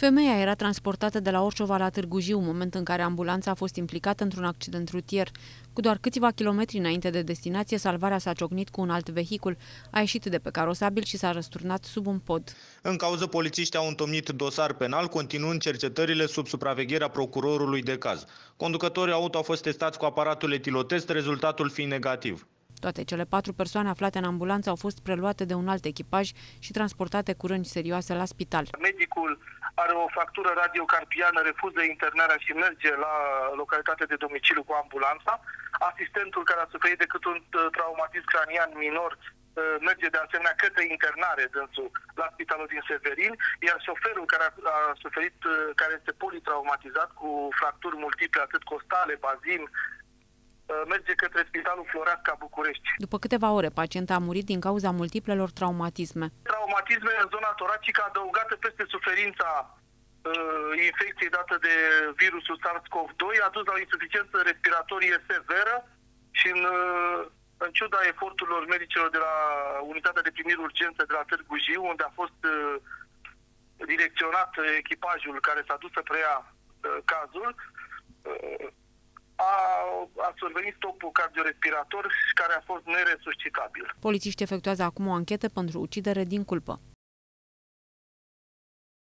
Femeia era transportată de la Orșova la Târgu Jiu, moment în care ambulanța a fost implicată într-un accident rutier. Cu doar câțiva kilometri înainte de destinație, salvarea s-a ciocnit cu un alt vehicul, a ieșit de pe carosabil și s-a răsturnat sub un pod. În cauză, polițiștii au întomnit dosar penal, continuând cercetările sub supravegherea procurorului de caz. Conducătorii auto au fost testați cu aparatul etilotest, rezultatul fiind negativ. Toate cele patru persoane aflate în ambulanță au fost preluate de un alt echipaj și transportate cu răni serioase la spital. Medicul are o fractură radiocarpiană, refuză internarea și merge la localitate de domiciliu cu ambulanța. Asistentul care a suferit decât un uh, traumatism cranian minor uh, merge de asemenea către internare dânsul la spitalul din Severin, iar șoferul care a, a suferit, uh, care este politraumatizat cu fracturi multiple, atât costale, bazin, Uh, merge către Spitalul Floreasca București. După câteva ore, pacienta a murit din cauza multiplelor traumatisme. Traumatisme în zona toracică adăugată peste suferința uh, infecției dată de virusul SARS-CoV-2 a dus la o insuficiență respiratorie severă și în, uh, în ciuda eforturilor medicilor de la Unitatea de Primiri Urgență de la Târgu Jiu, unde a fost uh, direcționat echipajul care s-a dus să preia uh, cazul, uh, a, a survenit stopul cardiorespirator care a fost neresuscitabil. Polițiștii efectuează acum o anchetă pentru ucidere din culpă.